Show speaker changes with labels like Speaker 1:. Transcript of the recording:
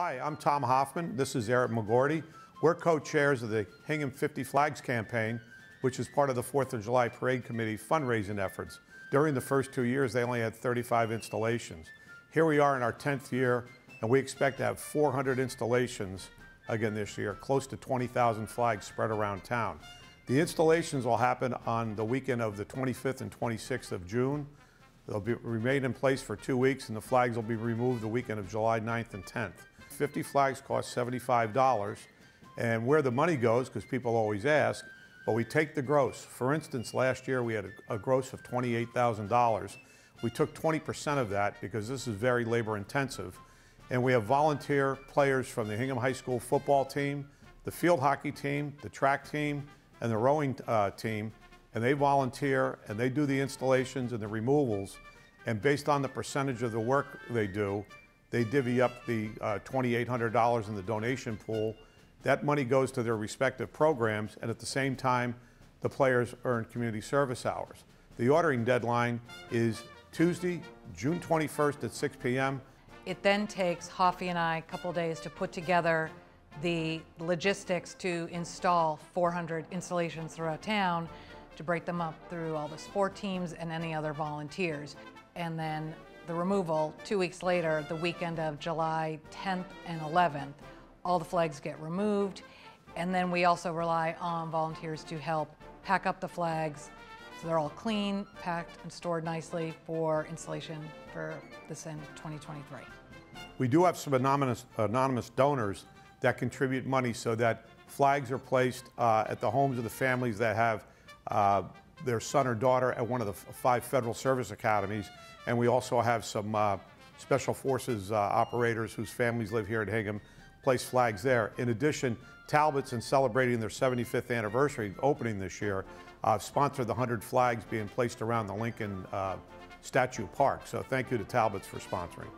Speaker 1: Hi, I'm Tom Hoffman. This is Eric McGorty. We're co-chairs of the Hingham 50 Flags campaign, which is part of the 4th of July Parade Committee fundraising efforts. During the first two years, they only had 35 installations. Here we are in our 10th year, and we expect to have 400 installations again this year, close to 20,000 flags spread around town. The installations will happen on the weekend of the 25th and 26th of June. They'll be, remain in place for two weeks, and the flags will be removed the weekend of July 9th and 10th. 50 flags cost $75, and where the money goes, because people always ask, but we take the gross. For instance, last year we had a, a gross of $28,000. We took 20% of that because this is very labor intensive. And we have volunteer players from the Hingham High School football team, the field hockey team, the track team, and the rowing uh, team. And they volunteer and they do the installations and the removals. And based on the percentage of the work they do, they divvy up the uh, $2,800 in the donation pool. That money goes to their respective programs, and at the same time, the players earn community service hours. The ordering deadline is Tuesday, June 21st at 6 p.m.
Speaker 2: It then takes Hoffy and I a couple days to put together the logistics to install 400 installations throughout town, to break them up through all the sport teams and any other volunteers. And then the removal, two weeks later, the weekend of July 10th and 11th, all the flags get removed. And then we also rely on volunteers to help pack up the flags so they're all clean, packed, and stored nicely for installation for this in 2023.
Speaker 1: We do have some anonymous, anonymous donors that contribute money so that flags are placed uh, at the homes of the families that have uh, their son or daughter at one of the five federal service academies. And we also have some uh, special forces uh, operators whose families live here at Hingham place flags there. In addition, Talbots in celebrating their 75th anniversary opening this year, uh, sponsored the 100 flags being placed around the Lincoln uh, Statue Park. So thank you to Talbots for sponsoring.